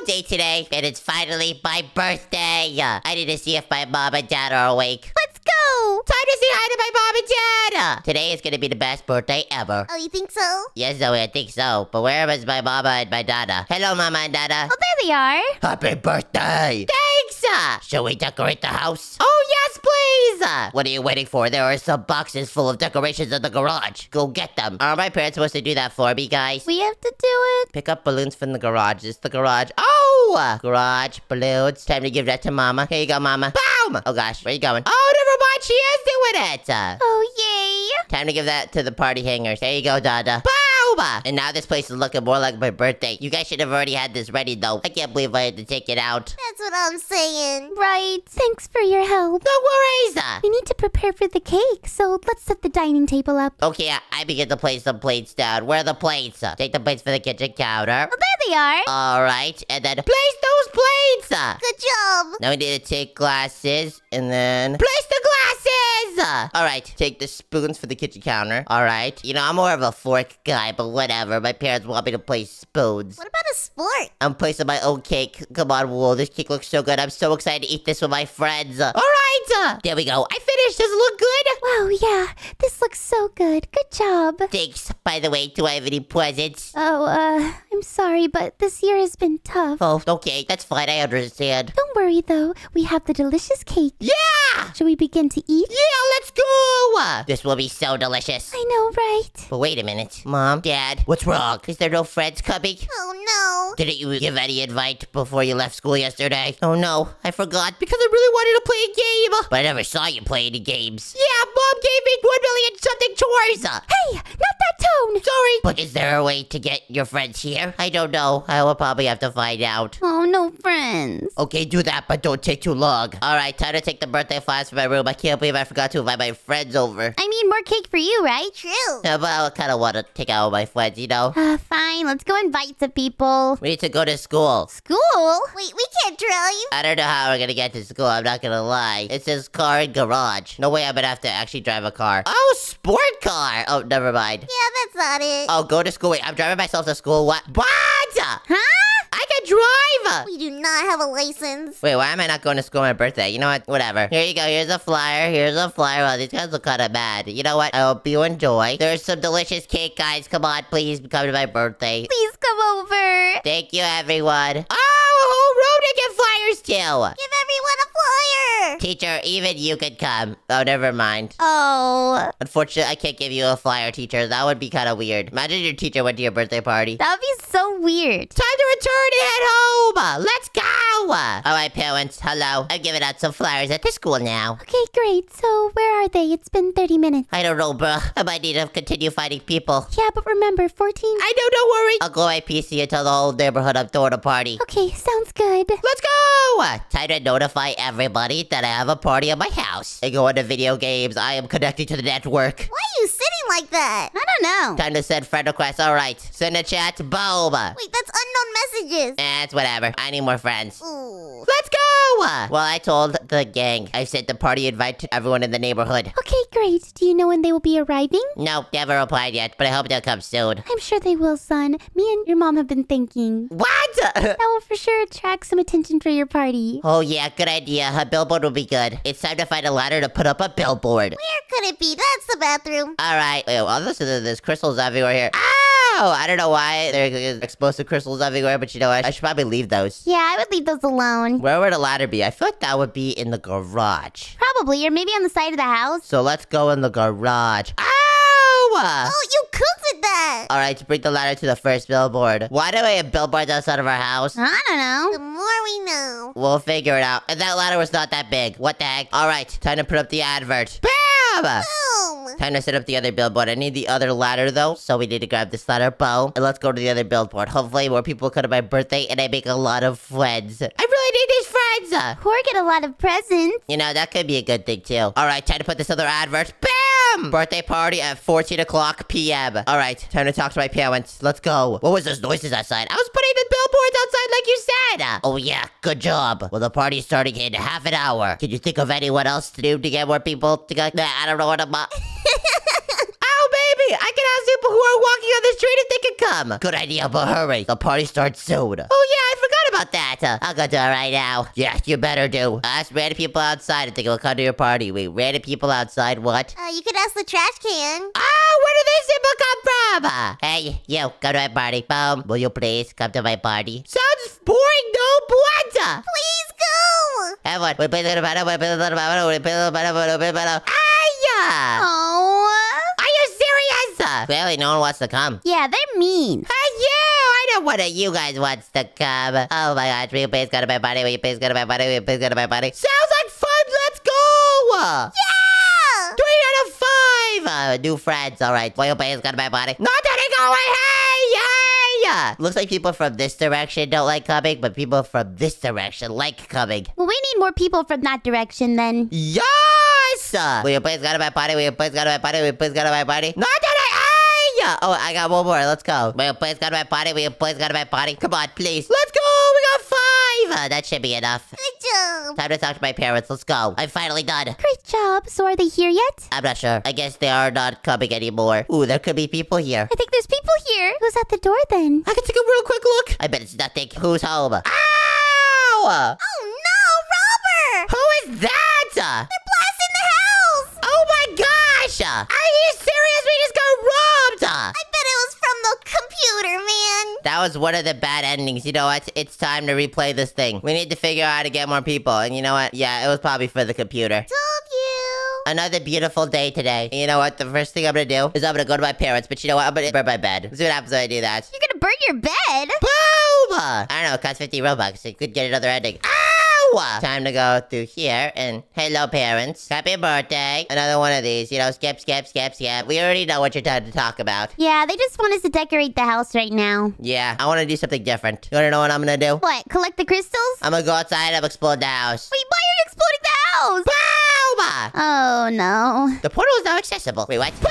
all day today, and it's finally my birthday. I need to see if my mom and dad are awake. Let's go. Time to say hi to my mom and dad. Today is gonna be the best birthday ever. Oh, you think so? Yes, Zoey, I think so. But where was my mama and my dada? Hello, mama and dada. Oh, there they are. Happy birthday! Thanks! Shall we decorate the house? Oh, yes, Uh, what are you waiting for? There are some boxes full of decorations in the garage. Go get them. Are my parents supposed to do that for me, guys? We have to do it. Pick up balloons from the garage. It's the garage. Oh! Garage, balloons. Time to give that to mama. Here you go, mama. Boom! Oh, gosh. Where are you going? Oh, never mind. She is doing it. Oh, yay. Time to give that to the party hangers. There you go, Dada. Boom! And now this place is looking more like my birthday. You guys should have already had this ready, though. I can't believe I had to take it out. That's what I'm saying. Right. Thanks for your help. No worries! uh. We need to prepare for the cake, so let's set the dining table up. Okay, I, I begin to place some plates down. Where are the plates? Uh, Take the plates for the kitchen counter. Oh, there they are. All right, and then place those plates! uh. Good job. Now we need to take glasses, and then... Place the glasses! All right, take the spoons for the kitchen counter. All right. You know, I'm more of a fork guy, but whatever. My parents want me to place spoons. What about a sport? I'm placing my own cake. Come on, Wool. This cake looks so good. I'm so excited to eat this with my friends. All right. There we go. I finished. Does it look good? Wow, yeah. This looks so good. Good job. Thanks. By the way, do I have any presents? Oh, uh, I'm sorry, but this year has been tough. Oh, okay. That's fine. I understand. Don't worry, though. We have the delicious cake. Yeah! Shall we begin to eat? Yeah, let's go! This will be so delicious. I know, right? But wait a minute. Mom, Dad, what's wrong? Is there no friends coming? Oh, no. Didn't you give any invite before you left school yesterday? Oh no, I forgot because I really wanted to play a game. But I never saw you play any games. Yeah, Mom gave me one million something chores. Hey, not that tone. Sorry. But is there a way to get your friends here? I don't know. I will probably have to find out. Oh, no friends. Okay, do that, but don't take too long. Alright, time to take the birthday flowers from my room. I can't believe I forgot to invite my friends over. I mean, more cake for you, right? True. Yeah, but I kind of want to take out all my friends, you know? Uh, fine. Let's go invite some people. We need to go to school. School? Wait, we can't drive. I don't know how we're gonna get to school, I'm not gonna lie. It says car and garage. No way I'm gonna have to actually drive a car. Oh, sport car! Oh, never mind. Yeah, that's not it. Oh, go to school. Wait, I'm driving myself to school. What? What? Huh? Drive! We do not have a license. Wait, why am I not going to school on my birthday? You know what? Whatever. Here you go. Here's a flyer. Here's a flyer. Well, these guys look kind of bad. You know what? I hope you enjoy. There's some delicious cake, guys. Come on, please come to my birthday. Please come over. Thank you, everyone. Oh, a whole room to get flyers to. Give everyone a flyer. Teacher, even you could come. Oh, never mind. Oh, Unfortunately, I can't give you a flyer, teacher. That would be kind of weird. Imagine your teacher went to your birthday party. that would be so weird. Time to return and head home. Let's go. All right, parents. Hello. I'm giving out some flyers at the school now. Okay, great. So where are they? It's been 30 minutes. I don't know, bruh. I might need to continue finding people. Yeah, but remember, 14. I know, don't worry. I'll go my PC and tell the whole neighborhood I'm throwing a party. Okay, sounds good. Let's go! Time to notify everybody that I have a party at my house. I go into video games. I am connecting to the network. Why are you sitting like that? I don't know. Time to send friend requests. All right. Send a chat. Boom. Wait, that's unknown messages. Eh, it's whatever. I need more friends. Ooh. Let's go! Well, I told the gang. I sent the party invite to everyone in the neighborhood. Okay, great. Do you know when they will be arriving? No, they haven't replied yet, but I hope they'll come soon. I'm sure they will, son. Me and your mom have been thinking. What? That will for sure attract some attention for your party. oh, yeah, good idea. A billboard will be good. It's time to find a ladder to put up a billboard. Where could it be? That's the bathroom. All right. Wait, well, listen to there's crystals everywhere here. Ow! I don't know why there's explosive crystals everywhere, but you know what? I should probably leave those. Yeah, I would leave those alone. Where would a ladder be? I feel like that would be in the garage. Probably, or maybe on the side of the house. So let's go in the garage. Ow! Oh, you cooked with that. All right, to bring the ladder to the first billboard. Why do we have billboards outside of our house? I don't know. The more we know. We'll figure it out. And that ladder was not that big. What the heck? All right, time to put up the advert. Bam! Boom. Time to set up the other billboard. I need the other ladder though, so we need to grab this ladder bow and let's go to the other billboard. Hopefully, more people come to my birthday and I make a lot of friends. I really need these friends. Or get a lot of presents. You know that could be a good thing too. All right, time to put this other advert. Bam! Birthday party at 14 o'clock p.m. All right, time to talk to my parents. Let's go. What was those noises outside? I was putting the billboards outside like you said. Oh yeah, good job. Well, the party's starting in half an hour. Can you think of anyone else to do to get more people to go? Nah, I don't know what I'm. Uh... I can ask people who are walking on the street if they can come. Good idea, but hurry. The party starts soon. Oh yeah, I forgot about that? Uh, I'll go do it right now. Yes, you better do. Ask random people outside if they will come to your party. Wait, random people outside? What? Uh, you could ask the trash can. Oh, where did this people come from? Uh, hey, you, come to my party. Boom. Will you please come to my party? Sounds boring, no blunt. Please go. Everyone, we play the battle, we play the battle, we play the battle, we play the battle. Aya! Oh. Are you serious? Clearly, no one wants to come. Yeah, they're mean. Hey, you! I know one of you guys wants to come. Oh my gosh, will you please go to my party? Will you please go to my party? Will you please go to my party? Sounds like fun! Let's go! Yeah. Three out of five! Uh, new friends, alright. Will you please go to my party? Not letting go away! Hey! Hey! Looks like people from this direction don't like coming, but people from this direction like coming. Well, we need more people from that direction then. Yes! Will you please go to my party? Will you please go to my party? Will you please go to my party? Not that I... Oh, I got one more. Let's go. Will you please go to my party? Will you please go to my party? Come on, please. Let's go! We got five! Uh, that should be enough. Good job. Time to talk to my parents. Let's go. I'm finally done. Great job. So are they here yet? I'm not sure. I guess they are not coming anymore. Ooh, there could be people here. I think there's people here. Who's at the door then? I can take a real quick look. I bet it's nothing. Who's home? Ow! Oh no, Robert. Who is that? They're blasting the house. Oh my gosh! Are you serious? We just That was one of the bad endings. You know what? It's time to replay this thing. We need to figure out how to get more people. And you know what? Yeah, it was probably for the computer. Told you. Another beautiful day today. And you know what? The first thing I'm gonna do is I'm gonna go to my parents. But you know what? I'm gonna burn my bed. Let's see what happens when I do that. You're gonna burn your bed? Boom! I don't know. It costs 50 Robux. It could get another ending. Ow! Time to go through here and hello, parents. Happy birthday. Another one of these. You know, skip, skip, skip, skip. We already know what you're trying to talk about. Yeah, they just want us to decorate the house right now. Yeah, I want to do something different. You want to know what I'm gonna do? What? Collect the crystals? I'm gonna go outside and explode the house. Wait, why are you exploding the house? Boom! Oh no. The portal is now accessible. Wait, what? Boom!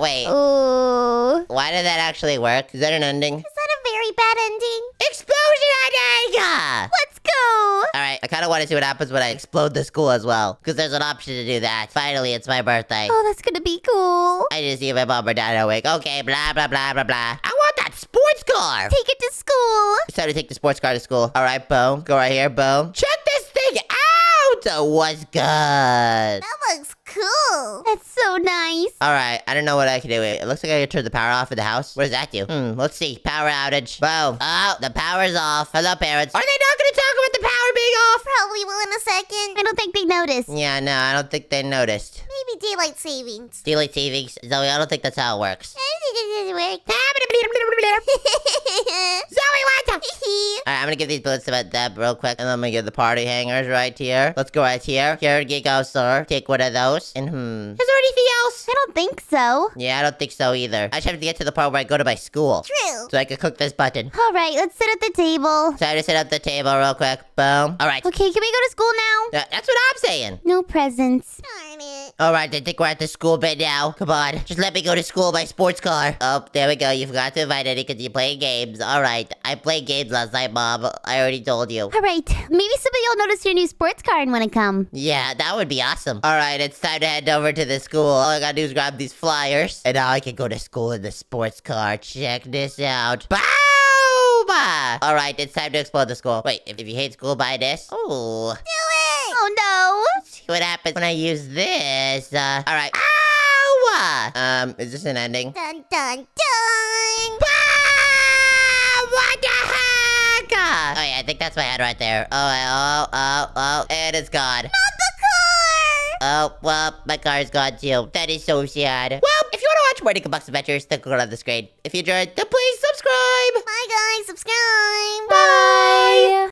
Wait, Ooh. why did that actually work? Is that an ending? Is that a very bad ending? Explosion ending! Let's go. Alright, I kind of want to see what happens when I explode the school as well. Because there's an option to do that. Finally, it's my birthday. Oh, that's gonna be cool. I just see my mom or dad awake. Okay, blah, blah, blah, blah, blah. I want that sports car! Take it to school. It's time to take the sports car to school. Alright, boom. Go right here, boom. Check this thing out! What's good? That looks cool. That's so nice. Alright, I don't know what I can do. It looks like I can turn the power off of the house. What does that do? Hmm, let's see. Power outage. Boom. Oh, the power's off. Hello, parents. Are they not gonna talk about the power being off? Probably will in a second. I don't think they noticed. Yeah, no, I don't think they noticed. Maybe daylight savings. Daylight savings? Zoey, I don't think that's how it works. Zoey, what? Alright, I'm gonna give these bullets to Deb real quick, and then I'm gonna give the party hangers right here. Let's go right here. Here you go, sir. Take one of those. And hmm. Is there anything else? I don't think so. Yeah, I don't think so either. I just have to get to the part where I go to my school. True. So I can cook this button. All right, let's sit at the table. Time to set up the table real quick. Boom. Alright. Okay, can we go to school now? Uh, That's what I'm saying. No presents. Darn it. Alright, I think we're at the school bed now. Come on. Just let me go to school by sports car. Oh, there we go. You forgot to invite Eddie because you play games. Alright. I played games last night, Mom. I already told you. All right, maybe somebody will notice your new sports car and want to come. Yeah, that would be awesome. Alright, it's time to head over to the school. All I gotta do is grab these flyers. And now I can go to school in the sports car. Check this out. Boom! Alright, it's time to explore the school. Wait, if, if you hate school, buy this. Oh. See what happens when I use this. Uh, all right. Ow! Um, is this an ending? Dun dun dun. Ah, what the heck? Oh yeah, I think that's my head right there. Oh, oh, oh, oh, and it's gone. Not the car. Oh, well, my car's gone too. That is so sad. Well, if you want to watch more NicoBlox Adventures, then click on the screen. If you enjoyed, then please subscribe. Bye guys. Subscribe. no! Bye!